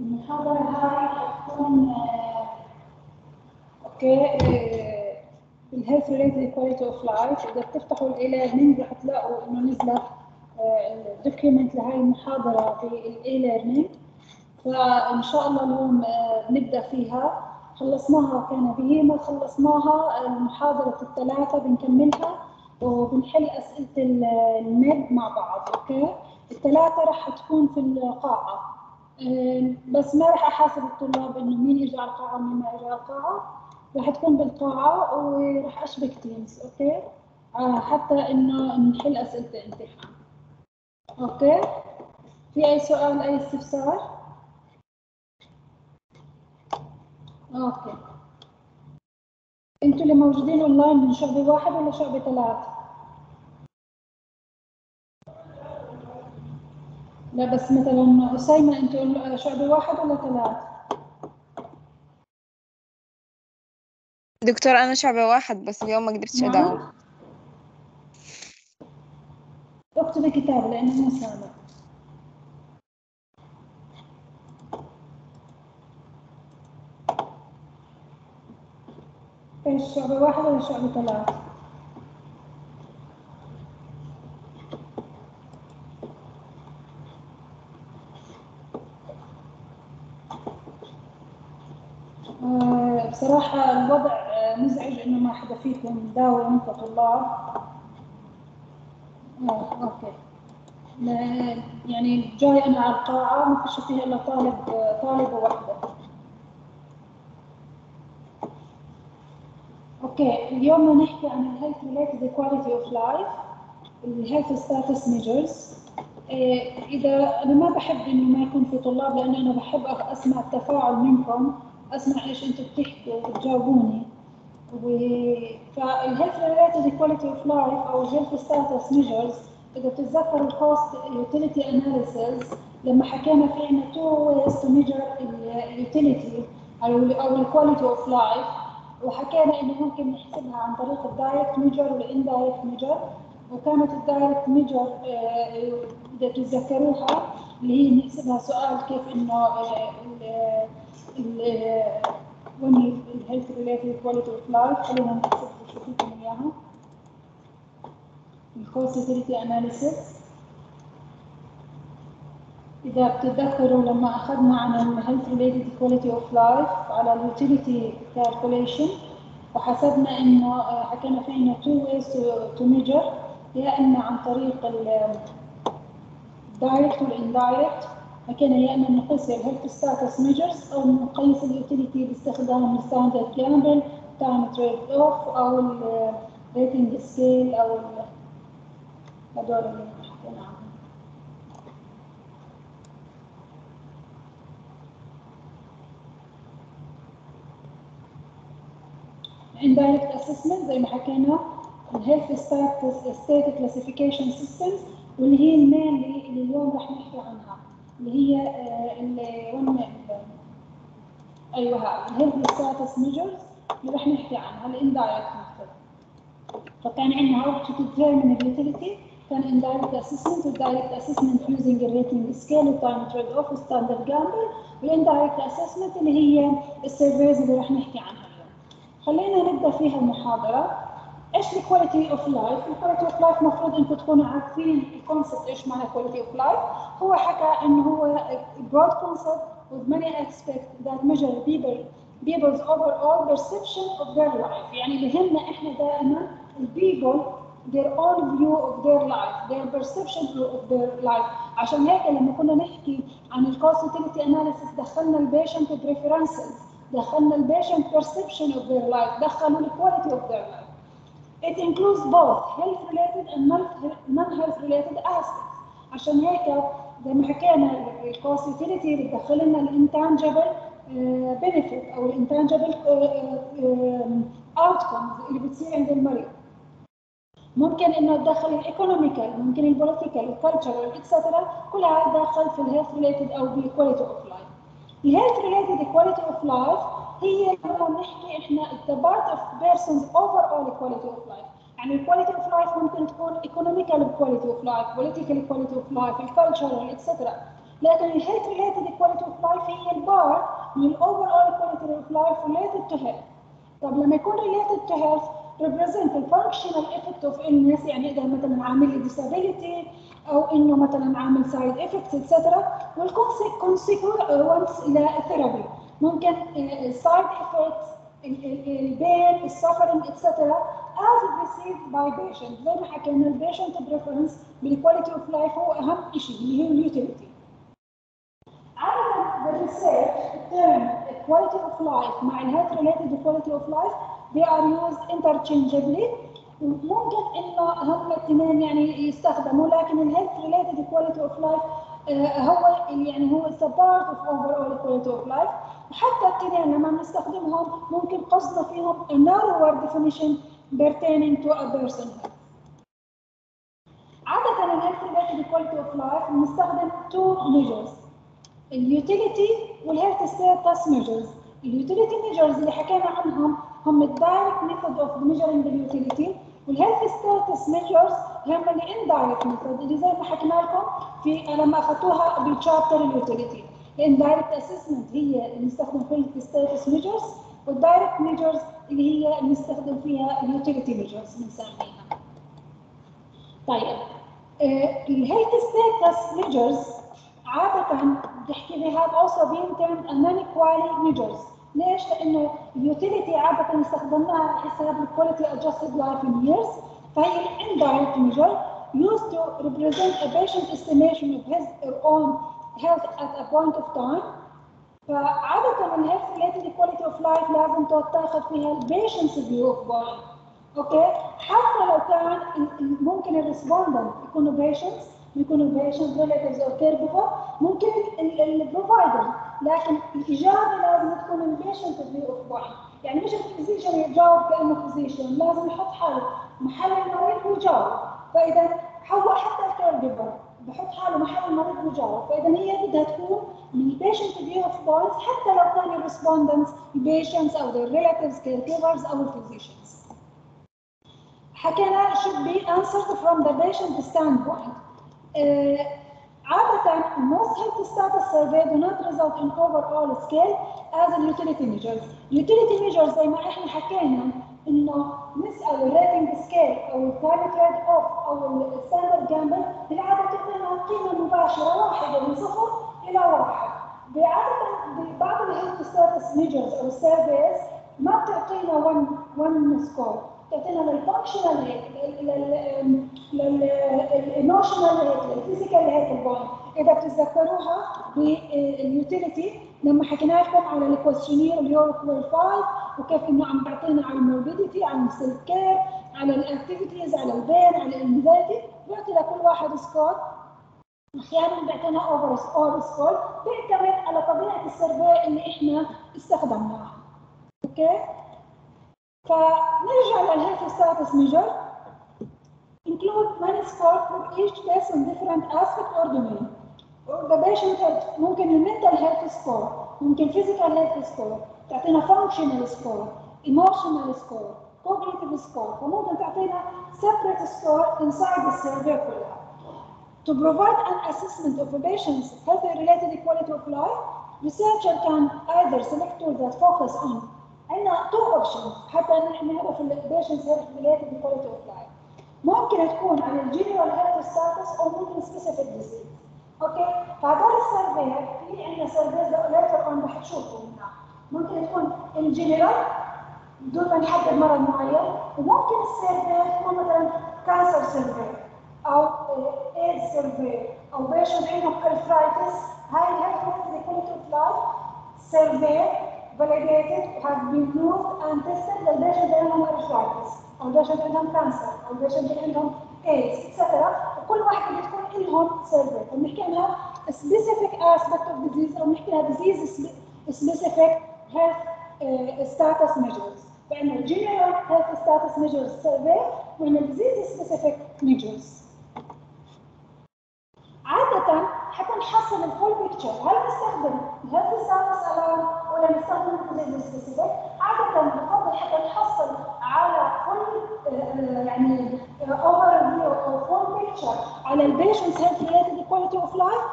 المحاضرة هاي حتكون okay ال health related quality of life اذا بتفتحوا ال e-learning رح تلاقوا انه نزلت ال document لهي المحاضرة في ال e-learning فان شاء الله اليوم نبدا فيها خلصناها كان به ما خلصناها المحاضرة الثلاثة بنكملها وبنحل أسئلة ال mid مع بعض okay الثلاثة رح تكون في القاعة. بس ما رح أحاسب الطلاب إنه مين إجى على القاعة ومين ما إجى على القاعة. رح تكون بالقاعة ورح أشبك Teams okay؟ آه، حتى إنه نحل أسئلة الامتحان. okay؟ في أي سؤال أي استفسار؟ okay. أنتوا اللي موجودين اونلاين من شعبة واحد ولا شعبة ثلاث؟ لا بس مثلا أسيمة أنتوا شعبة واحد ولا ثلاث؟ دكتور أنا شعبة واحد بس اليوم ما قدرتش نعم. أداوم اكتبي كتاب لأنه مو سامع إيش شعبة واحد ولا شعبة ثلاث؟ بصراحة الوضع آه، مزعج إنه ما حدا فيكم داوم كطلاب. آه okay. يعني جاي أنا على القاعة ما فيش فيها إلا طالب آه، طالبة واحدة. okay اليوم بدنا نحكي عن ال health related quality of life ال health status measures إذا أنا ما بحب إنه ما يكون في طلاب لأنه أنا بحب أسمع التفاعل منكم أسمع إيش أنتم بتحكوا وبتجاوبوني. و فال health related quality of life أو ال health status measures إذا بتتذكروا ال cost utility analysis لما حكينا في عندنا two ways to measure ال utility أو ال quality of life وحكينا إنه ممكن نحسبها عن طريق ال direct measure وال indirect measure وكانت ال direct measure إذا تتذكروها اللي هي نحسبها سؤال كيف إنه وين ال health related quality of life خلينا نحسب شو فيكم اياها ال cost utility analysis إذا بتتذكروا لما أخذنا عن ال health related quality of life على ال utility calculation وحسبنا إنه آه، حكينا في عندنا two ways to measure يا إما عن طريق ال direct وال indirect حكينا يا إما نقيس ال health status measures أو نقيس ال utility باستخدام ال standard gamble time trade off أو ال rating scale أو هذول اللي حكينا عنهم indirect assessment زي ما حكينا ال health state classification systems واللي هي ال main اللي اليوم راح نحكي عنها. اللي هي آه، وين أيوه هاي ال health status measures اللي راح نحكي عنها ال indirect method فكان عندنا determine the utility كان assessment وال direct assessment using a rating scale وال time trade off وال standard gamble وال indirect assessment اللي هي ال surveys اللي راح نحكي عنها اليوم. خلينا نبدأ فيها المحاضرة. إيش ال quality of life؟ ال quality of life المفروض إنكم تكونوا عارفين ال concept إيش معنى quality of life. هو حكى إنه هو broad concept with many aspects that measure people people's overall perception of their life. يعني يهمنا إحنا دائما ال people their own view of their life, their perception of their life. عشان هيك لما كنا نحكي عن ال cost utility analysis دخلنا ال patient preferences دخلنا ال patient perception of their life دخلوا ال quality of their life. It includes both health related and non-health related aspects. عشان هيك زي ما حكينا ال cost utility بتدخل لنا ال intangible benefit أو ال intangible outcomes اللي بتصير عند المريض. ممكن إنه تدخل ال economical ممكن ال political ال cultural etcetera كل هذا داخل في ال health related أو بال quality of life ال health related quality of life هي لما نحكي إحنا the part of person's overall quality of life. يعني ال quality of life ممكن تكون economical quality of life political quality of life ال cultural etcetera لكن ال health related quality of life هي ال part من ال overall quality of life related to health طب لما يكون related to health represent ال functional effect of illness يعني إذا مثلا عامل لي disability أو إنه مثلا عامل side effects etcetera وال consequence لل therapy ممكن ال side effects ال pain ال suffering etcetera as perceived by patient. زي ما حكينا ال patient preference بال quality of life هو أهم شيء اللي هي ال utility عادة بال research ال term quality of life. مع ال health related quality of life they are used interchangeably. ممكن إنه هم الاثنين يعني يستخدموا لكن ال health related quality of life هو يعني هو's part of overall quality of life وحتى الاثنين لما بنستخدمهم ممكن قصدنا فيهم a narrower definition pertaining to a person. عادة ال health related quality of life بنستخدم two measures. ال utility وال health status measures ال utility measures اللي حكينا عنهم هم الدايركت ميثود اوف ميجرنج اليوتيليتي. والهيلث ستاتس ميجرز هم الاندايركت ميثود اللي زي ما حكينا لكم في لما أخذتوها بال chapter ال utility ال indirect assessment هي اللي بنستخدم فيها ال health status measures وال direct measures اللي هي بنستخدم فيها ال utility measures بنسميها طيب ال health status measures عادة بتحكي have also been termed unquality measures. ليش؟ لأنه ال utility عادة استخدمناها حساب ال quality life in years. فهي indirect measure used to represent a patient estimation of his or own health at a point of time. فعادة من health related quality of life لازم تاخذ فيها ال patient's view of point أوكي حتى لو كان ممكن ال respondent يكونوا patients يكونوا patient relatives أو caregiver ممكن ال provider لكن الإجابة لازم تكون ال patient view of point يعني مش ال physician يجاوب كأنه physician لازم يحط حاله محل المريض ويجاوب. فإذا هو حتى ال caregiver بحط حاله محل المريض ويجاوب. فإذا هي بدها تكون من ال patient view of point حتى لو كان ال respondents ال patients أو their relatives caregivers أو ال physicians حكينا should be answered from the patient standpoint. عادة most health status survey do not result in overall scale as utility measures. Utility measures زي ما إحنا حكينا إنه نسأل ال rating scale أو ال quality trade off أو ال standard gamble بالعادة تعطينا قيمة مباشرة واحدة من صفر إلى واحد. بعادة ببعض ال health status measures أو ال surveys ما بتعطينا 1 1 سكور تعطينا للفانكشنال هيك للايموشنال هيك للفيزيكال هيك البوينت إذا بتتذكروها بال utility لما حكينا لكم على ال questionnaire ال EuroQol 5 وكيف إنه عم بيعطينا على ال mobility على ال self care على ال activities على ال pain على ال anxiety بيعطي لكل واحد score أحيانا بيعطينا overall score بيعتمد على طبيعة السيرفي اللي إحنا استخدمناها. أوكي فنرجع للهيلث ستاتس ميجر include many scores for each based on different aspect or domain. Or the patient health ممكن المنتال health score ممكن physical health score تعطينا functional score emotional score cognitive score فممكن تعطينا separate score inside the survey كلها. To provide an assessment of a patient's health related quality of life, researcher can either select tools that focus on عندنا two options حتى نعرف ال patient's health related quality of life ممكن تكون عن ال general health status أو ممكن specific disease okay؟ فهذول ال surveyات في عندنا surveys later on رح تشوفوا ممكن تكون الجنرال بدون ما نحدد مرض معين. وممكن ال survey تكون مثلا cancer survey أو AIDS survey أو patient عندهم arthritis هاي ال health quality of life survey validated have been used and tested لل patient اللي عندهم arthritis أو ال patient اللي عندهم cancer أو ال patient اللي عندهم AIDS etcetera وكل واحدة بتكون لهم survey فبنحكي عنها specific aspect of disease أو بنحكي لها disease specific health uh, status measures فعندنا general health status measures survey وعندنا disease specific measures عادة حتى نحصل ال full picture هل نستخدم ال health status alone ولا نستخدم ال disease specific؟ عادة بفضل حتى نحصل على full يعني overview أو full picture على ال patient's health related quality of life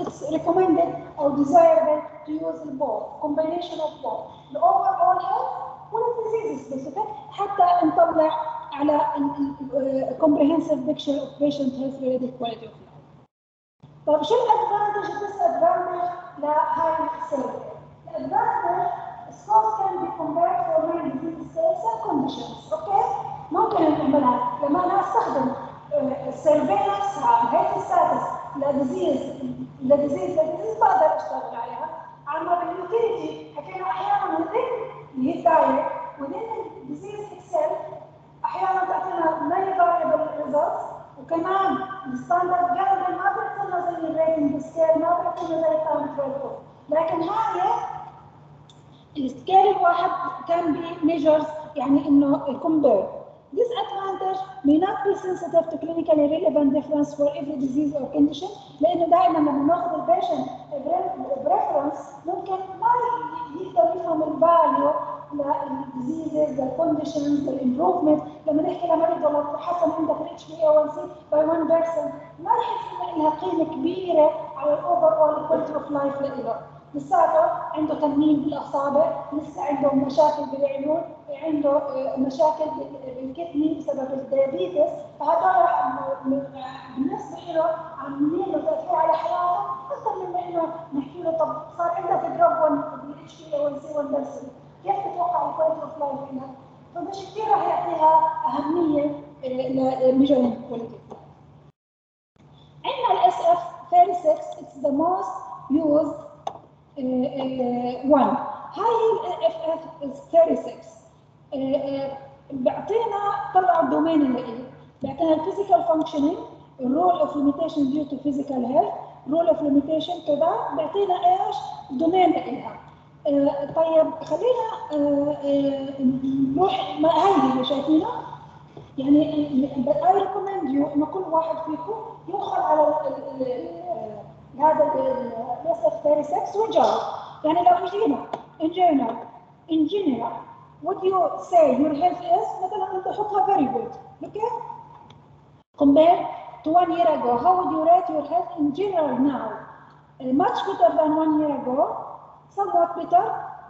it's recommended or desirable to use both combination of both the overall health وال disease specific حتى نطلع على comprehensive picture of patient health related quality of life. طيب شو ال advantage وال disadvantage لهاي ال survey؟ ال advantage scores can be compared for many disease states okay؟ ممكن نعملها لما أنا أستخدم ال survey نفسها ال health status ل disease ل disease ل disease بقدر أشتغل عليها، اما بال utility حكينا أحيانا within اللي هي ال diet within ال disease itself أحيانا تعطينا many variable results وكمان ال standard gamble ما بيعطينا زي ال rating scale ما بيعطينا زي ال count لكن هاي ال scale الواحد كان measures يعني إنه compare disadvantage may not be sensitive to clinically relevant difference for every disease or condition لأنه دائما لما ناخذ ال patient preference ممكن ما يقدر يفهم الفاليو للديزيزز للكونديشنز للامبروفمنت لما نحكي لمريض والله حسن عندك ال HbA1c by 1 percent. ما يحس ان لها قيمة كبيرة على ال overall quality of life له لساته عنده تنميل بالأصابع لسه عنده مشاكل بالعيون عنده مشاكل بال kidney بسبب ال diabetes. فهذول بالنسبة له عاملين له تاثير على حياته أكثر من إنه نحكي له طب صار عندك drop 1 بال HbA1c 1 percent. كيف تتوقع ال quality of life هنا؟ فمش كثير راح يعطيها أهمية ل measurement quality عندنا ال SF 36 it's the most used 1 هاي ال SF 36 بيعطينا طلع ال domain اللي إيه بيعطينا ال physical functioning ال role of limitation due to physical health role of limitation كذا. بيعطينا إيش؟ domain لإلها آه آه، طيب خلينا آه، آه، نروح ما هذه اللي شايفينها. يعني I recommend you ان كل واحد فيكم يدخل على هذا ال SF 36 وجاوب. يعني لو جينا in general in general would you say your health is مثلا أنت حطها very good okay compare to 1 year ago how would you rate your health in general now much better than 1 year ago somewhat better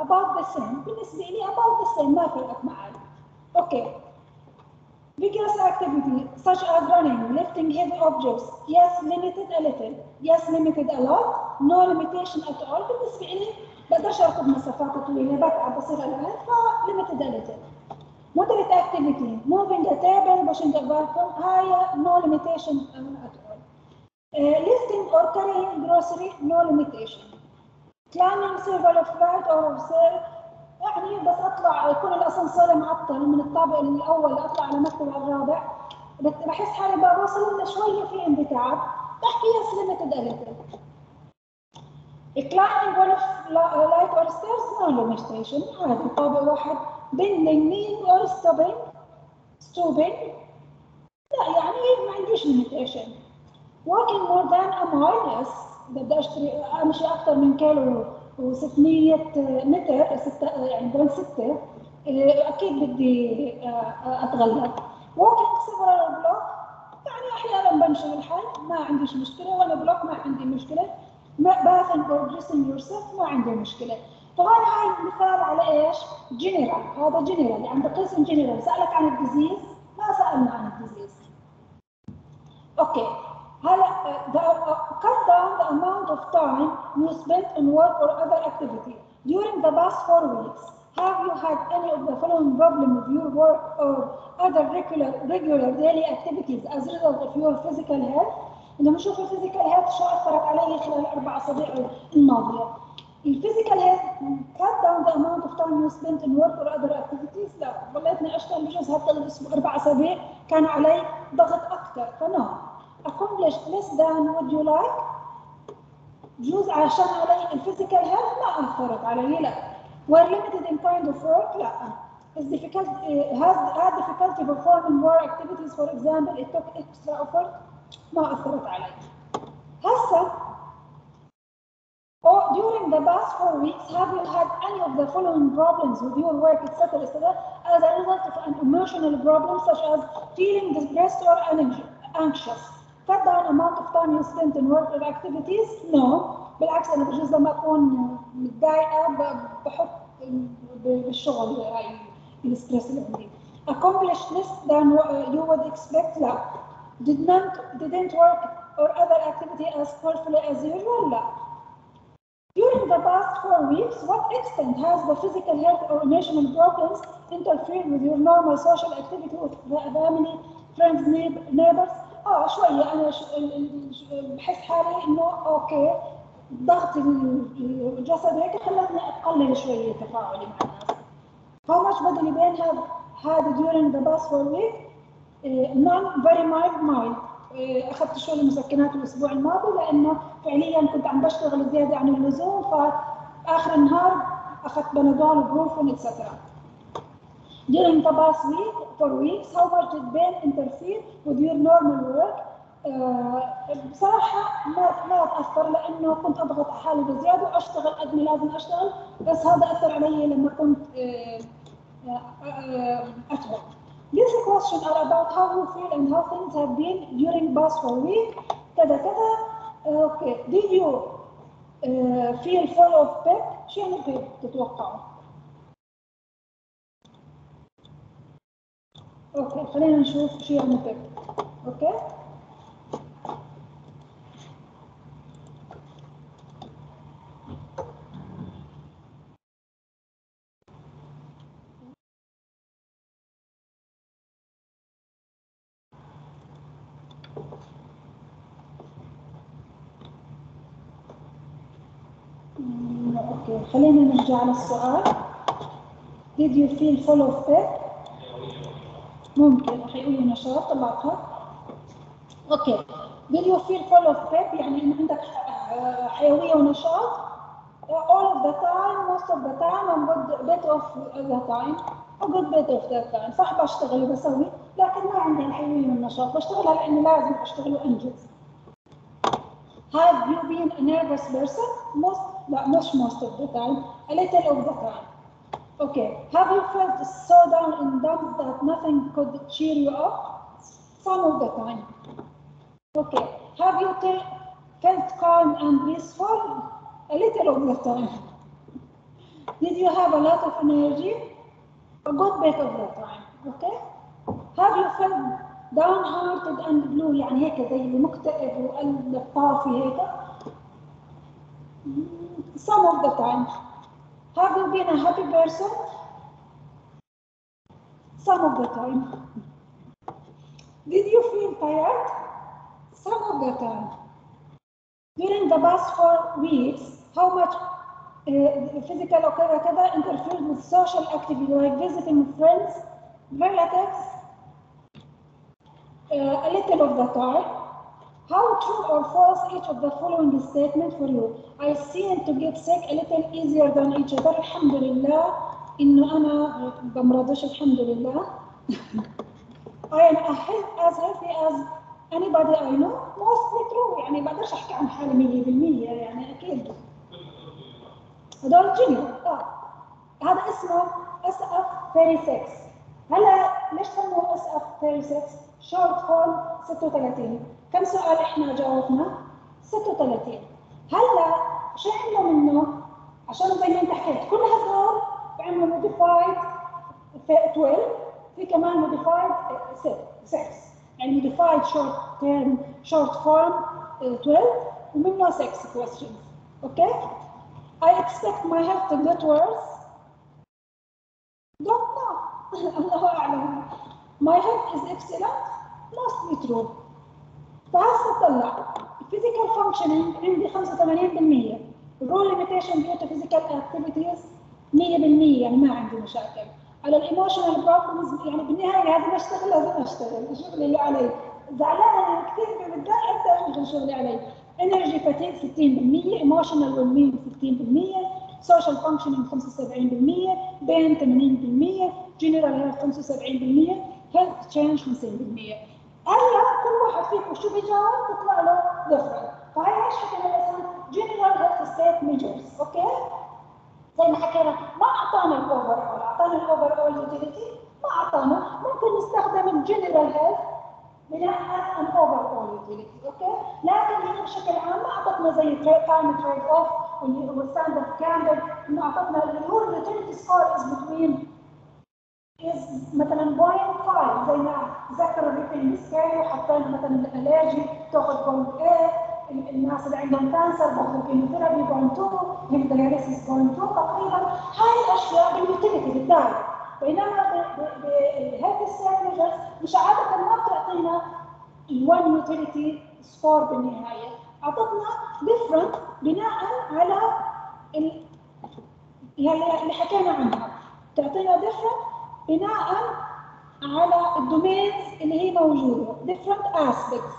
about the same بالنسبة لي about the same ما فرقت معي okay vigorous activity such as running lifting heavy objects yes limited a little yes limited a lot no limitation at all بالنسبة لي بقدرش اركض مسافات طويلة بتعب بصير العين ف limited a little moderate activity moving a table pushing a vacuum هاي no limitation at all uh, lifting or carrying grocery no limitation كان يصير غلط بعد أو يصير يعني بس أطلع يكون الأسانسير معطل من الطابق الأول أطلع على المكتب الرابع. بحس حالي بوصل لنا شوية في انبتعاد بحكي يس ليمتد اليفيتر كلايمينج ولا لايت اور ستيرز ما له ليمتيشن عادي طابق واحد. بيندنج مين اور ستوبنج ستوبنج لا يعني ما عنديش ليمتيشن working more than a mile يس yes. بدي أشتري امشي أكثر من كيلو و600 متر ستة يعني بين ستة. أكيد بدي أتغلب. walking several block يعني أحيانا بمشي الحال ما عنديش مشكلة. one block ما عندي مشكلة. bathing or dressing yourself ما عندي مشكلة. طبعا هاي مثال على إيش؟ جنرال هذا جنرال يعني بقسم جنرال سألك عن ال disease؟ ما سألنا عن ال disease. okay. هلا cut down the amount of time you spent on work or other activity during the past four weeks. Have you had any of the following problem with your work or other regular regular daily activities as a result of your physical health? لما نشوف الفيزيكال هيلث شو اثرت علي خلال الاربع اسابيع الماضيه. الفيزيكال هيلث cut down the amount of time you spent in work or other activities لا ضليتني اشتغل بجوز هذا الأسبوع أربع اسابيع كان علي ضغط أكثر فنو accomplished less than would you like جوز عشان علي الفيزيكال هيلث ما اثرت علي لا were limited in kind of work لا is difficult uh, has had difficulty performing more activities for example it took extra effort ما اثرت علي هسه or during the past four weeks, have you had any of the following problems with your work, etc., etc., as a result of an emotional problem such as feeling depressed or anxi- anxious? Cut down amount of time you spent in work or activities? No. بالعكس أنا بجوز لما أكون متضايقة ب- بحط ب- بالشغل هاي الستريس اللي عندي. Accomplish less than what you would expect? لا. Did not, didn't work or other activity as carefully as usual? لا. During the past four weeks, what extent has the physical health or emotional problems interfered with your normal social activity with the family, friends, neigh- neighbors? آه شوية أنا ش- ال- ال- ش- بحس حالي إنه أوكي ضغط ال- الجسد هيك خلتني أقلل شوية تفاعلي مع الناس. How much بدني بين had had during the past four weeks? إيه، none very mild mild إيه، أخذت شوية مسكنات الأسبوع الماضي لأنه فعليا كنت عم بشتغل زيادة عن اللزوم فاخر النهار أخذت بنادول بروفين اتسترا During the past week, for weeks, how much did pain interfere with your normal work? آه، بصراحة ما ما تأثر لأنه كنت أضغط على حالي بزيادة وأشتغل قد ما لازم أشتغل بس هذا أثر علي لما كنت آه، آه، آه، أتعب. This question are about how you feel and how things have been during past four week كذا كذا okay did you uh, feel full of pep شو يعني pep تتوقعوا؟ okay خلينا نشوف شو يعني pep okay؟ okay خلينا نرجع للسؤال. Did you feel full of pep؟ ممكن حيقول لي نشاط طلعتها okay Did you feel full of pep يعني ان عندك ح- حيوية ونشاط all of the time most of the time and good bit of the time a good bit of the time صح بشتغل وبسوي لكن ما عندي الحيوية والنشاط بشتغلها لاني لازم اشتغل وانجز Have you been a nervous person? Most, لا مش most of the time, a little of the time. Okay. Have you felt so down in dumps that nothing could cheer you up? Some of the time. Okay. Have you felt calm and peaceful? A little of the time. Did you have a lot of energy? A good bit of the time. Okay. Have you felt downhearted and blue يعني هيك زي مكتئب وقلب طافي هيك؟ Some of the time. Have you been a happy person? Some of the time. Did you feel tired? Some of the time. During the past four weeks, how much uh, physical or كذا كذا interfered with social activity like visiting friends, relatives, uh, a little of the time. How true or false each of the following statement for you? I seem to get sick a little easier than each other. الحمد لله إنه أنا بمرضش الحمد لله. I am a health, as healthy as anybody I know. Mostly true يعني بقدرش أحكي عن حالي 100% يعني أكيد. هدول جينيور آه هذا اسمه SF 36 هلا ليش سموه SF 36 short form 36 كم سؤال إحنا جاوبنا 36 هلأ شو عملوا منه عشان زي ما انت حكيت كل هدول عملوا modified 12 في كمان modified 6 يعني modified short term short form 12 ومنه 6 questions okay I expect my health to get worse. Don't know. الله أعلم. My health is excellent. Mostly true. فهسه طلع physical functioning عندي 85% role limitation due to physical activities 100% يعني ما عندي مشاكل. على ال emotional problems يعني بالنهاية لازم أشتغل لازم أشتغل. الشغل اللي علي. زعلانه كثير متضايقه ابدا أشتغل شغلي علي. energy fatigue 60% emotional well 60% social functioning 75% بين 80% general health 75% health change 50% هلا كل واحد فيكم شو بيجاوب بيطلع له different فهي حكينا مثلا general health state measures okay؟ زي ما حكينا ما أعطانا ال overall أعطانا ال overall utility ما أعطانا. ممكن نستخدم ال general health بناء عن overall utility okay؟ لكن هنا بشكل عام ما أعطتنا زي time trade off وال standard gamble إنه أعطتنا اللي هو ال utility score as between مثلا 0.5 زي ما ذكر ال rating scale وحطينا مثلا ال allergy تأخذ 0.8 الناس اللي عندهم cancer باخذوا chemotherapy 0.2 hemodialysis 0.2 تقريبا. هاي الأشياء بال utility بالدايت بينما بال health state مش عادة ما بتعطينا ال1 utility score بالنهاية. اعطتنا different بناء على ال اللي حكينا عنها. تعطينا different بناء على ال domains اللي هي موجودة. Different aspects.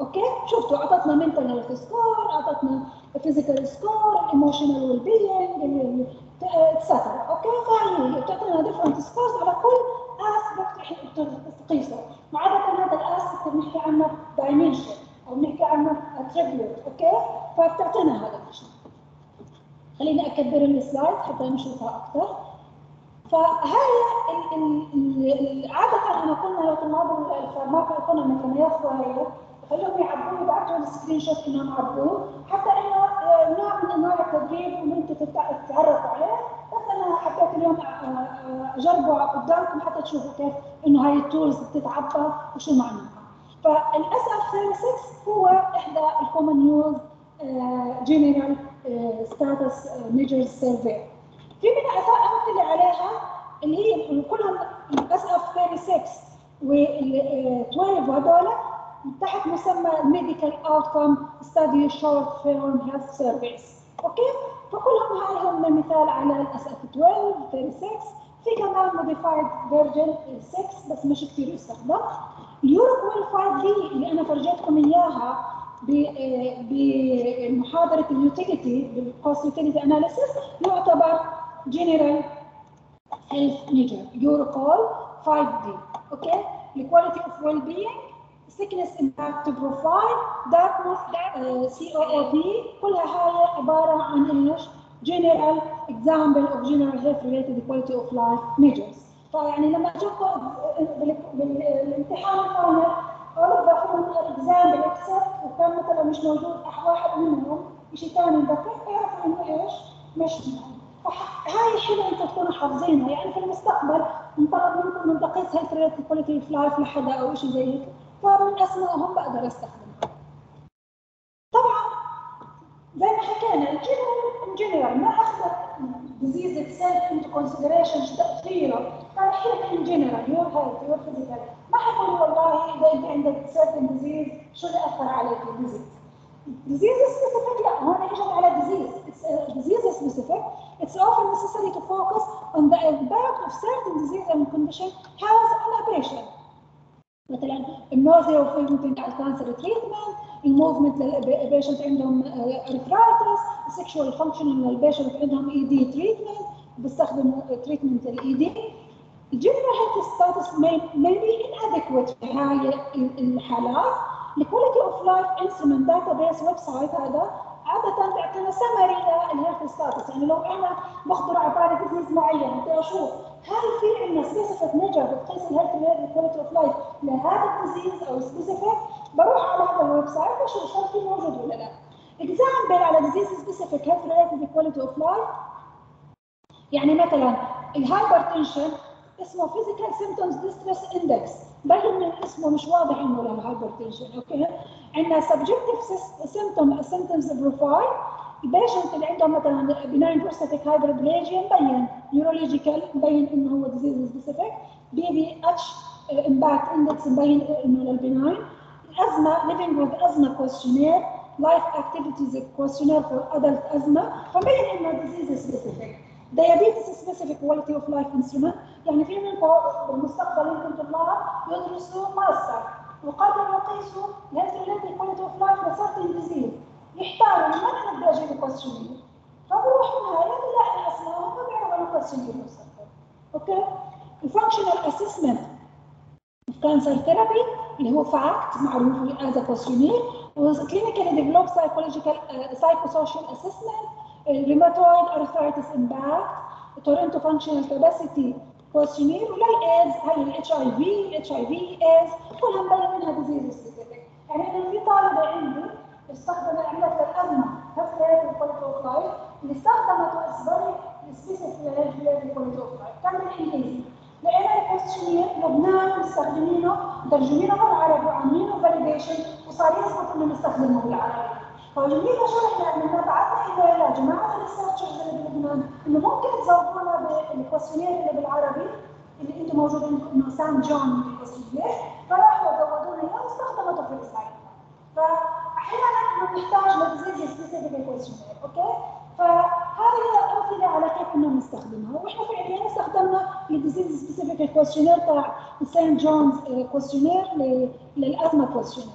okay شفتوا أعطتنا mental score أعطتنا physical score emotional well being etcetera okay فهي بتعطينا different scores على كل aspect تقيسه وعادة هذا ال aspect بنحكي عنه dimension أو بنحكي عنه attribute. okay فبتعطينا هذا الشيء. خليني أكبر ال slide حتى نشوفها أكثر. فهاي عادة انا كنا لو كنا ال pharmaco economy كانوا ياخذوا هاي خلوهم يعبوه يبعثوا ال screenshot انهم عبوه حتى إنه نوع من أنواع التدريب وان أنت تتعرفوا عليه. بس أنا حبيت اليوم اجربه قدامكم حتى تشوفوا كيف إنه هاي ال tools بتتعبى وشو معناها فال SF 36 هو إحدى ال common use general status measures survey في من أمثلة عليها وال 12 هذول تحت مسمى ال medical outcome study short form health survey okay؟ فكلهم هاي هم مثال على ال SF 12 36 في كمان modified version 6 بس مش كثير يستخدم. اليورو 5 D اللي أنا فرجيتكم إياها بمحاضرة ال utility بال cost utility analysis يعتبر general health measure EuroQol 5 D okay؟ The quality of well-being sickness impact profile Dartmouth uh, COOP كلها هاي عبارة عن إيش general example of general health related quality of life measures. فيعني لما اشوفكم بالامتحان ال final أقول باخذهم example except وكان مثلا مش موجود واحد منهم شيء ثاني ذكر اعرفوا إنه إيش؟ مش مهم هاي حلوة أنتم تكونوا حافظينها. يعني في المستقبل انطلب منكم من تقيس health related quality of life لحدا أو شيء زي هيك فمن اسمائهم بقدر استخدمها. طبعا زي ما حكينا ال general general ما اخذت disease itself into consideration تاثيره فالحين in general your health your physical ما حيقول والله اذا انت عندك certain disease شو اللي اثر عليك ال disease disease specific لا هون اجت على disease disease specific it's often necessary to focus on the impact of certain disease and condition has on a patient مثلا ال nausea و vomiting على ال cancer treatment ال movement لل patient عندهم arthritis ال sexual function لل patient عندهم ED treatment بيستخدموا treatment ال ED ال general health status may be inadequate في هاي الحالات. ال quality of life instrument database website هذا عادة بيعطينا summary لل health status يعني لو أنا بخطر على بالي disease معين بدي أشوف هل في عندنا specific measure بتقيس ال health quality of life لهذا ال disease أو specific بروح على هذا ال website بشوف هل في موجود ولا لا. example على disease specific health related quality of life يعني مثلا ال hypertension اسمه physical symptoms distress index باين من اسمه مش واضح إنه له hypertension أوكي؟ عندنا subjective symptom symptoms profile ال patient اللي عنده مثلا benign prostatic hyperplasia مبين neurological مبين إنه هو disease specific BPH impact index مبين إنه لل benign الأزمة living with asthma questionnaire life activities questionnaire for adult asthma. فمبين إنه disease specific diabetes specific quality of life instrument. يعني في منكم بالمستقبل يمكن طلاب يدرسوا ماستر. وقد يقيسوا related quality of life لcertain disease يحتاروا من أنا بدي أجيب كويشنير فبروح من هاي بلاقي اسمائهم فبيعرفوا انه كويشنير مستقبل أوكي؟ الفانكشنال اسسمنت كانسر ثيرابي اللي هو فاكت معروف از كويشنير was clinically developed psychological uh, psychosocial assessment. rheumatoid arthritis impact. Toronto capacity questionnaire وللايدز هي الاتش اي في الاتش اي في ايدز كلها مبين منها ديزيز يعني أنا في طالبه عندي استخدم عملت ريليتد كواليتي اوف لايف اللي استخدمت اسبري سبيسيفيك اوف لايف كان بالإنجليزي. لقينا الكويستشنير لبنان مستخدمينه مترجمينه بالعربي وعاملينه فاليديشن وصار يثبت إنه نستخدمه بالعربي. فجميلة شو إحنا عملنا بعثنا يا جماعة الريسيرشرز اللي بلبنان انه ممكن تزودونا بالكويستشنير اللي بالعربي اللي أنتم موجودين انه سان جون بالكويستشنير فراحوا زودونا إياه واستخدمته في السلايد فاحيانا إحنا بنحتاج لديزيز سبيسيفيك كويستشنير أوكي؟ فهذه امثله على كيف كنا بنستخدمها وإحنا فعليا استخدمنا الديزيز سبيسيفيك كويستشنير تاع سان جونز questionnaire للأزمة questionnaire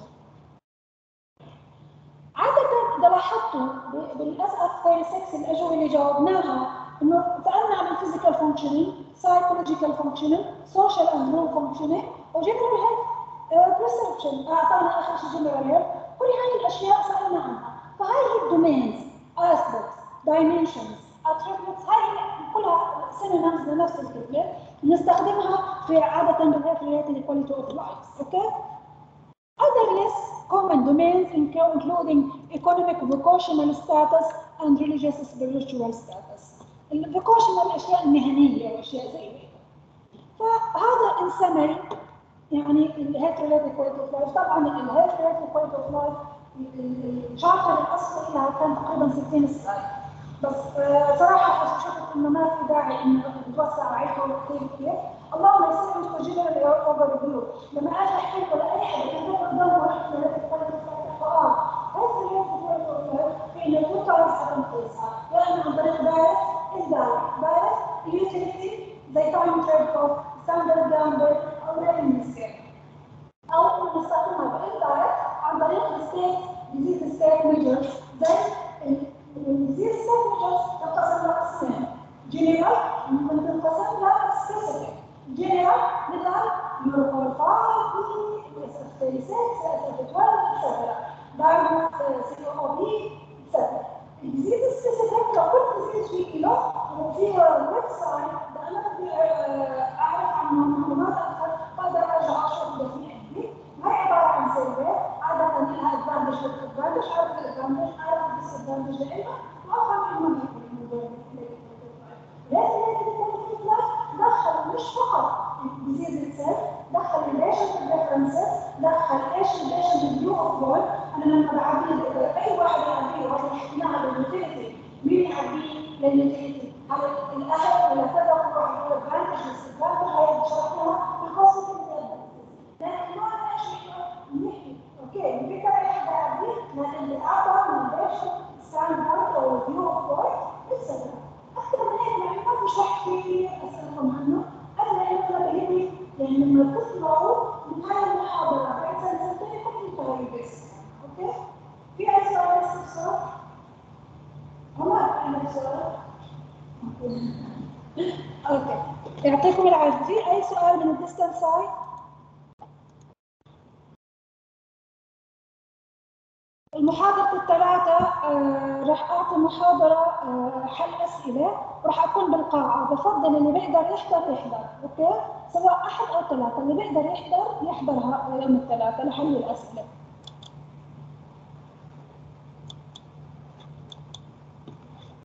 عادة إذا لاحظتوا بال SF 36 الأجوبة اللي جاوبناها إنه سألنا عن ال physical functioning، psychological functioning، social and role functioning، و general health perception، أعطانا آخر شيء general health، كل هاي الأشياء سألنا عنها، فهاي هي ال domains، aspects، dimensions، attributes، هاي كلها synonyms لنفس الكلمة بنستخدمها في بال health related quality of life، أوكي؟ Other less common domains including economic vocational status and religious spiritual status. ال vocational الاشياء المهنيه واشياء زي. فهذا in summary يعني ال health related quality of life طبعا ال health related quality of life ال chapter الاصلي لها كان تقريبا 60 slide بس صراحة شفت انه ما في داعي انه نتوسع عليكم كثير كثير اللهم يصير عندكم جنرال اوفر فيو لما أجي احكي لكم لاي حد كان قدامه رحله آه هذا اليوم في انه تو تايمز حتنقيسها يا اما عن طريق دايركت اندايركت دايركت اليوتيليتي زي تريد كوست ستاندرد جامبل أو ريفينيو سكيل أو نستخدمها باندايركت عن طريق الستيت ديزيز ستيت ميجرز زي الديزيز ستيت ميجرز تنقسم لقسمين جنرال ممكن تنقسم لسبيسيفيك جنرال مثل يوروكول 5 اس اف 36 اس اف 12 etc. أو بي etc. الديزيز سبيسيفيك لو كل ديزيز في له وفي ويب سايت ده أنا بدي اعرف عنه معلومات أكثر بقدر ارجع أشوف اذا في عندي هي عباره عن سيرفي عاده لها ادفانتج والادفانتج اعرف الادفانتج اعرف الديسادفانتج لها وافهم انه الموضوع لازم دخل مش فقط الديزيز اتسيلف دخل البيشنت ريفرنسز دخل إيش البيشنت فيو اوف وول أنا لما بعبيه اي واحد يعبيه وقت حكيناها باليوتيليتي مين يعبيه لليوتيليتي هل الاهل ولا كذا كل واحد له ادفانتج ديسادفانتج هي بشرحها بالقصة لكن ما إيش نحكي أوكي الفكرة إحنا يعبيه لكن اللي اعطى من البيشنت ستاندرد أو فيو اوف وول اتسيلف أكثر من هيك يعني ما في شرح كثير اسالكم عنه أنا أنا بهمني يعني لما تطلعوا من هاي المحاضره بعد سنه سنتين يكون انتهى البيس أوكي؟ في اي سؤال استفسار؟ عمر عندك سؤال؟ أوكي يعطيكم العافيه في اي سؤال من ال distance side؟ المحاضرة الثلاثة آه راح أعطي محاضرة آه حل أسئلة وراح أكون بالقاعة بفضل اللي بيقدر يحضر يحضر أوكي؟ سواء أحد أو ثلاثة اللي بيقدر يحضر يحضرها يوم الثلاثة لحل الأسئلة.